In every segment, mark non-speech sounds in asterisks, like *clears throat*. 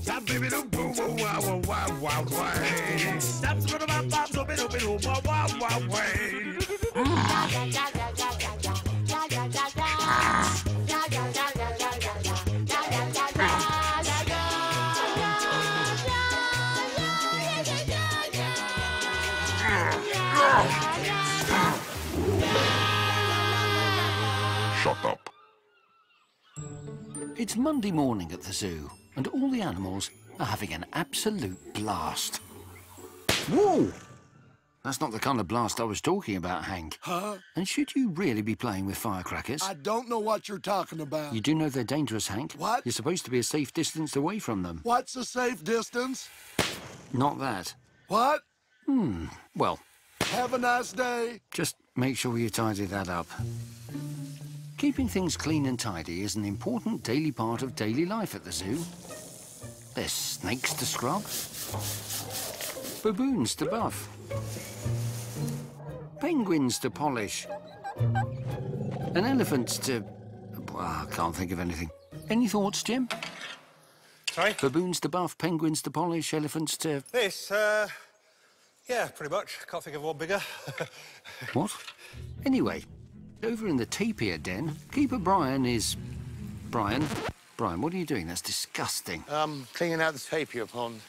Stop baby do boo boo wow wow wow wow way. Stop way. It's Monday morning at the zoo, and all the animals are having an absolute blast. Whoa! That's not the kind of blast I was talking about, Hank. Huh? And should you really be playing with firecrackers? I don't know what you're talking about. You do know they're dangerous, Hank. What? You're supposed to be a safe distance away from them. What's a safe distance? Not that. What? Hmm. Well, Have a nice day. just make sure you tidy that up. Keeping things clean and tidy is an important daily part of daily life at the zoo. There's snakes to scrub, baboons to buff, penguins to polish, and elephants to... Well, I can't think of anything. Any thoughts, Jim? Sorry? Baboons to buff, penguins to polish, elephants to... This, uh, yeah, pretty much. Can't think of one bigger. *laughs* What? Anyway, over in the tapir den, Keeper Brian is... Brian? Brian, what are you doing? That's disgusting. Um, cleaning out the tapir pond.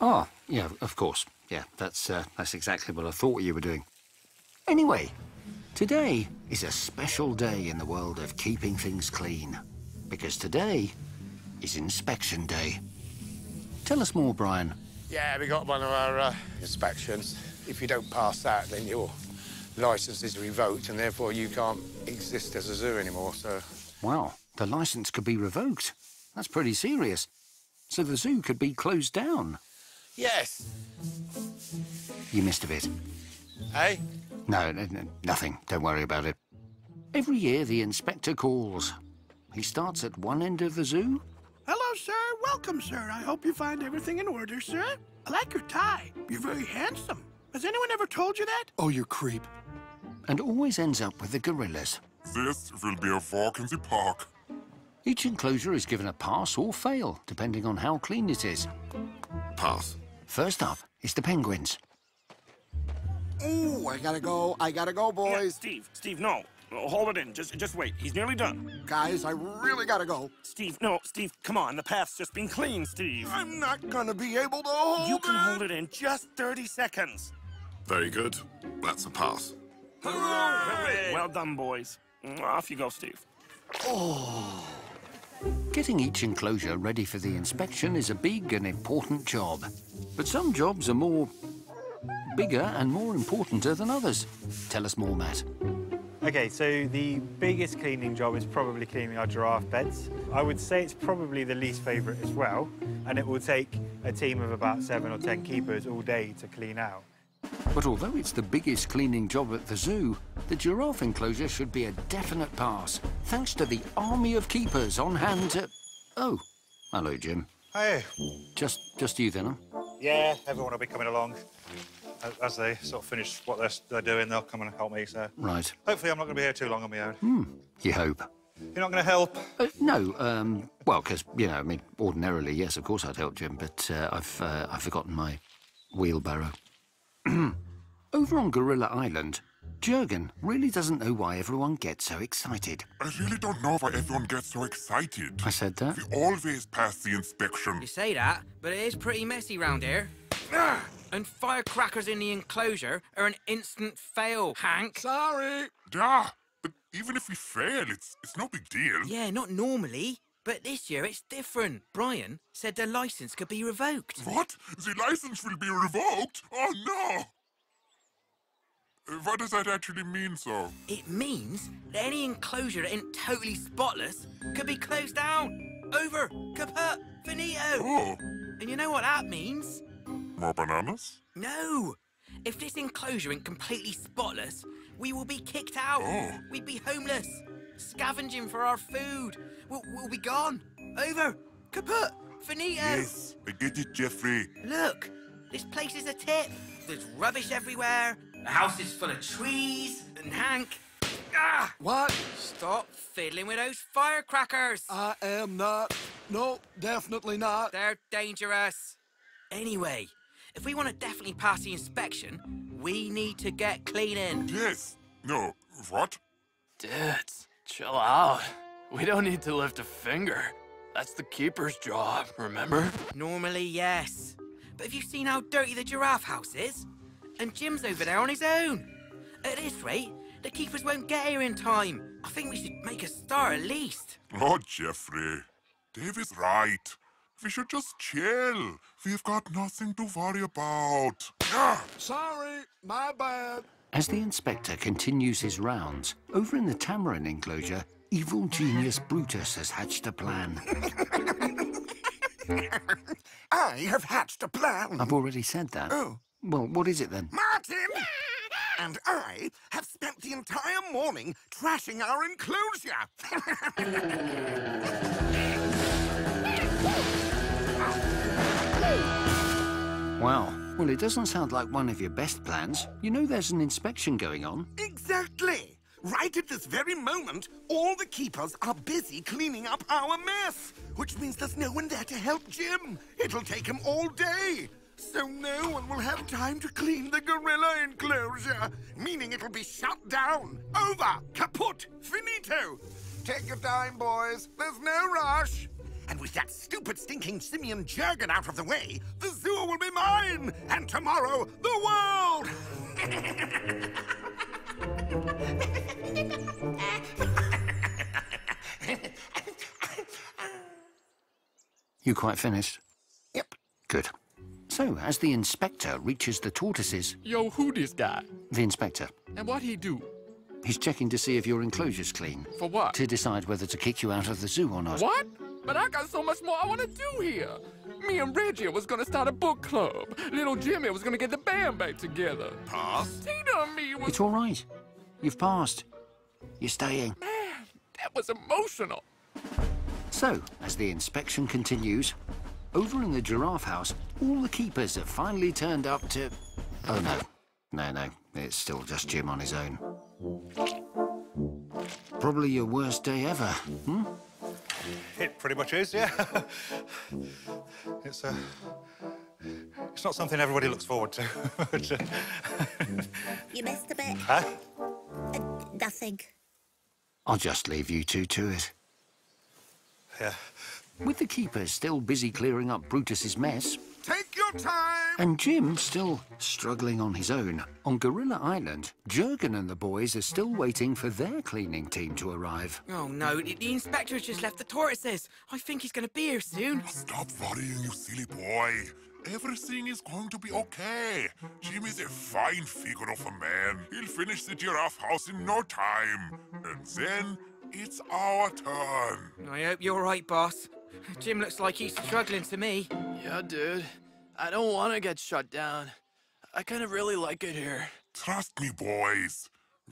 Ah, yeah, of course. Yeah, that's, uh, that's exactly what I thought you were doing. Anyway, today is a special day in the world of keeping things clean. Because today is Inspection Day. Tell us more, Brian. Yeah, we got one of our uh, inspections. If you don't pass that, then your licence is revoked, and therefore you can't exist as a zoo anymore. So, Wow, the license could be revoked. That's pretty serious. So the zoo could be closed down. yes. You missed a bit. Hey, No, no, no, nothing. Don't worry about it. Every year, the inspector calls. He starts at one end of the zoo. Hello, sir. Welcome, sir. I hope you find everything in order, sir. I like your tie. You're very handsome. Has anyone ever told you that? Oh, you creep. And always ends up with the gorillas. This will be a walk in the park. Each enclosure is given a pass or fail, depending on how clean it is. Pass. First up is the penguins. Ooh, I gotta go. I gotta go, Yeah, boys. Steve, Steve, no. Hold it in. Just just wait. He's nearly done. Guys, I really gotta go. Steve, no, Steve, come on. The path's just been cleaned, Steve. I'm not gonna be able to hold You can it. hold it in just 30 seconds. Very good. That's a pass. Well done, boys. Off you go, Steve. Oh. Getting each enclosure ready for the inspection is a big and important job. But some jobs are more bigger and more importanter than others. Tell us more, Matt. Okay, so the biggest cleaning job is probably cleaning our giraffe beds. I would say it's probably the least favourite as well, and it will take a team of about seven or ten keepers all day to clean out. But although it's the biggest cleaning job at the zoo, the giraffe enclosure should be a definite pass, thanks to the army of keepers on hand to... Oh, hello, Jim. Hey. Just, just you then, huh? Yeah, everyone will be coming along. As- they sort of finish what they're, they're doing, they'll come and help me, so... Right. Hopefully I'm not going to be here too long on my own. Hmm, You hope. You're not going to help? Uh, no, um, well, because, you know, I mean, ordinarily, yes, of course I'd help Jim, but uh, I've, uh, I've forgotten my wheelbarrow. *clears throat* Over on Gorilla Island, Jurgen really doesn't know why everyone gets so excited. I really don't know why everyone gets so excited. I said that. We always pass the inspection. You say that, but it is pretty messy round here. Ah! And firecrackers in the enclosure are an instant fail, Hank. Sorry. Yeah, but even if we fail, it's it's no big deal. Yeah, not normally. But this year it's different. Brian said the license could be revoked. What? The license will be revoked? Oh no! Uh, What does that actually mean, so? It means that any enclosure that isn't totally spotless could be closed down. Over, kaput, finito. Oh, And you know what that means? more bananas? No! If this enclosure ain't completely spotless, we will be kicked out. Oh. We'd be homeless, scavenging for our food. We'll, we'll be gone. Over. Kaput. Finito. Yes, I get it, Jeffrey. Look, this place is a tip. There's rubbish everywhere. The house is full of trees. And Hank, Ah! What? Stop fiddling with those firecrackers! I am not. No, definitely not. They're dangerous. Anyway, if we want to definitely pass the inspection, we need to get cleaning. Yes. No. What? Dudes, chill out. We don't need to lift a finger. That's the keeper's job, remember? Normally, yes. But have you seen how dirty the giraffe house is? And Jim's over there on his own. At this rate, the keepers won't get here in time. I think we should make a start at least. Oh, Jeffrey. Dave is right. We should just chill. We've got nothing to worry about. Ah! Sorry, my bad. As the inspector continues his rounds, over in the tamarin enclosure, evil genius Brutus has hatched a plan. *laughs* I have hatched a plan. I've already said that. Oh. Well, what is it then? Martin! And I have spent the entire morning trashing our enclosure. Wow. Well, it doesn't sound like one of your best plans. You know there's an inspection going on. exactly. Right at this very moment, all the keepers are busy cleaning up our mess, which means there's no one there to help Jim. It'll take him all day. So no one will have time to clean the gorilla enclosure, meaning it'll be shut down. Over. Kaput. Finito. Take your time, boys. There's no rush. And with that stupid stinking simian Jurgen out of the way, the zoo will be mine, and tomorrow, the world! *laughs* You quite finished? Yep. Good. So, as the inspector reaches the tortoises, Yo, who this guy? the inspector, And what he do? he's checking to see if your enclosure's clean. For what? To decide whether to kick you out of the zoo or not. What? But I got so much more I want to do here. Me and Reggie was gonna start a book club. Little Jimmy was gonna get the band back together. Pass? Tina and me was... It's all right. You've passed. You're staying. Man, that was emotional. So, as the inspection continues, over in the giraffe house, all the keepers have finally turned up to. Oh no. No, no. It's still just Jim on his own. Probably your worst day ever, hmm? It pretty much is, yeah. *laughs* it's, uh, it's not something everybody looks forward to. But, *laughs* uh, You missed a bit. huh? Uh, nothing. I'll just leave you two to it. Yeah. With the keepers still busy clearing up Brutus's mess, Take your time! and Jim still struggling on his own, on Gorilla Island, Jurgen and the boys are still waiting for their cleaning team to arrive. Oh no, the, the inspector's just left the tortoises. I think he's gonna be here soon. Stop worrying, you silly boy. Everything is going to be okay. Jim is a fine figure of a man. He'll finish the giraffe house in no time. And then it's our turn. I hope you're right, boss. Jim looks like he's struggling to me. Yeah, dude. I don't want to get shut down. I kind of really like it here. Trust me, boys.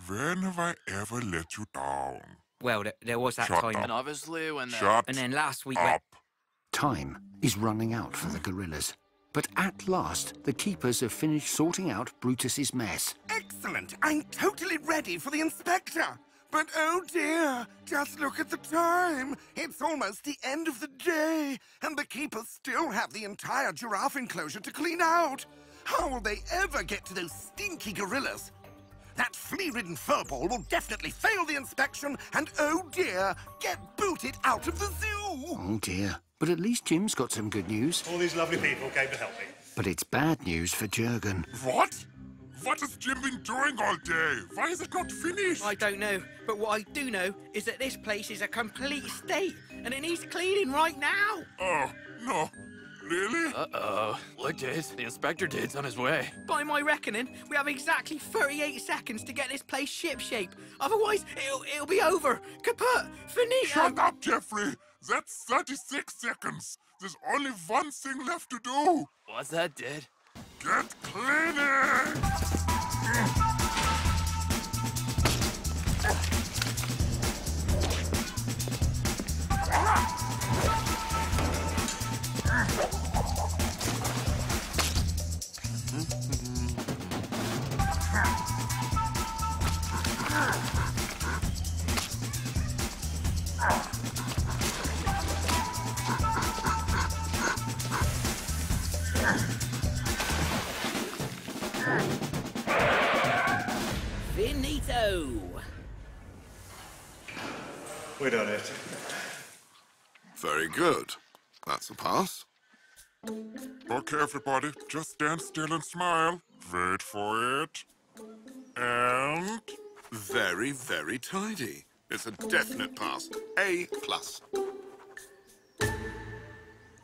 When have I ever let you down? Well, th- there was that Shut time. And obviously when the... Shut And then last week, up. Time is running out for the gorillas. But at last, the keepers have finished sorting out Brutus's mess. Excellent! I'm totally ready for the inspector! But oh dear, just look at the time. It's almost the end of the day, and the keepers still have the entire giraffe enclosure to clean out. How will they ever get to those stinky gorillas? That flea-ridden furball will definitely fail the inspection, and oh dear, get booted out of the zoo! Oh dear. But at least Jim's got some good news. All these lovely people came to help me. But it's bad news for Jurgen. What? What has Jim been doing all day? Why is it not finished? I don't know. But what I do know is that this place is a complete state, and it needs cleaning right now. Oh, no. Really? Uh-oh. Look, dude. The inspector dude's on his way. By my reckoning, we have exactly 38 seconds to get this place shipshape. Otherwise, it'll, it'll be over. Kaput! Finito! Shut up, Jeffrey! That's 36 seconds. There's only one thing left to do. What's that, dude? Get cleaning! Ah! We're done it. Very good. That's a pass. Okay, everybody, just stand still and smile. Wait for it. And... Very, very tidy. It's a definite pass. A plus.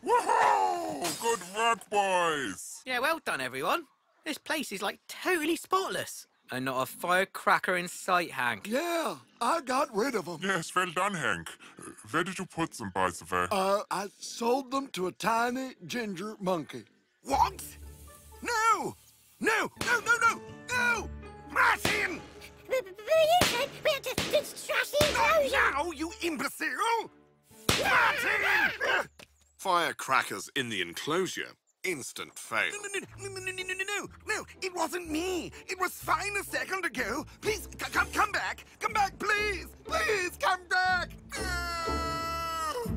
Woohoo! Good work, boys! Yeah, well done, everyone. This place is like totally spotless. And not a firecracker in sight, Hank. Yeah, I got rid of them. Yes, well done, Hank. Uh, Where did you put them, by the way? Uh, I sold them to a tiny ginger monkey. What? No! No! No, no, no! No! Martin! We have to trash the enclosure! Now, you imbecile! Martin! Firecrackers in the enclosure. Instant fail. No, no, no, no, no, no, no, no, no, it wasn't me. It was fine a second ago. Please, c- come, come back. Come back, please. Please, come back. Oh.